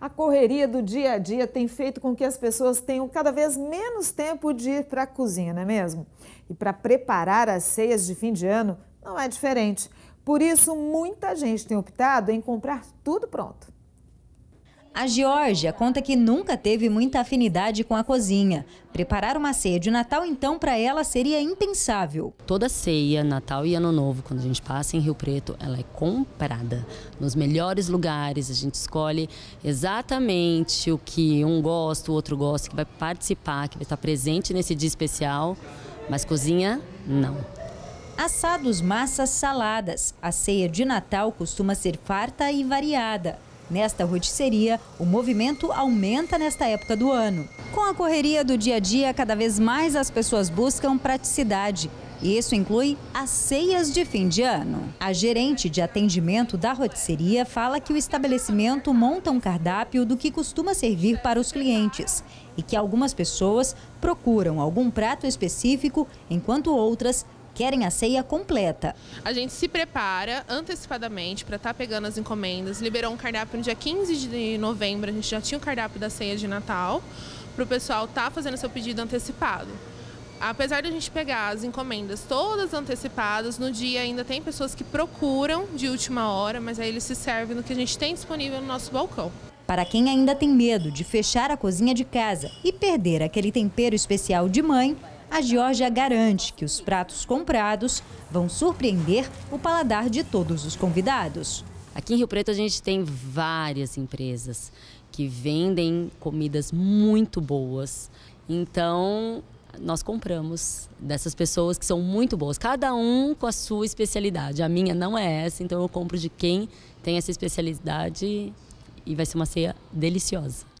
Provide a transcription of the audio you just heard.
A correria do dia a dia tem feito com que as pessoas tenham cada vez menos tempo de ir para a cozinha, não é mesmo? E para preparar as ceias de fim de ano não é diferente. Por isso, muita gente tem optado em comprar tudo pronto. A Georgia conta que nunca teve muita afinidade com a cozinha. Preparar uma ceia de Natal, então, para ela seria impensável. Toda ceia, Natal e Ano Novo, quando a gente passa em Rio Preto, ela é comprada. Nos melhores lugares, a gente escolhe exatamente o que um gosta, o outro gosta, que vai participar, que vai estar presente nesse dia especial. Mas cozinha, não. Assados, massas, saladas. A ceia de Natal costuma ser farta e variada. Nesta rotisseria, o movimento aumenta nesta época do ano. Com a correria do dia a dia, cada vez mais as pessoas buscam praticidade. E isso inclui as ceias de fim de ano. A gerente de atendimento da rotisseria fala que o estabelecimento monta um cardápio do que costuma servir para os clientes e que algumas pessoas procuram algum prato específico, enquanto outras querem a ceia completa. A gente se prepara antecipadamente para estar tá pegando as encomendas. Liberou um cardápio no dia 15 de novembro, a gente já tinha o cardápio da ceia de Natal, para o pessoal estar tá fazendo seu pedido antecipado. Apesar de a gente pegar as encomendas todas antecipadas, no dia ainda tem pessoas que procuram de última hora, mas aí eles se servem no que a gente tem disponível no nosso balcão. Para quem ainda tem medo de fechar a cozinha de casa e perder aquele tempero especial de mãe, a Georgia garante que os pratos comprados vão surpreender o paladar de todos os convidados. Aqui em Rio Preto a gente tem várias empresas que vendem comidas muito boas. Então, nós compramos dessas pessoas que são muito boas, cada um com a sua especialidade. A minha não é essa, então eu compro de quem tem essa especialidade e vai ser uma ceia deliciosa.